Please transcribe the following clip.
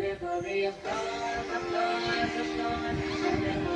delivery of God, of God, of God,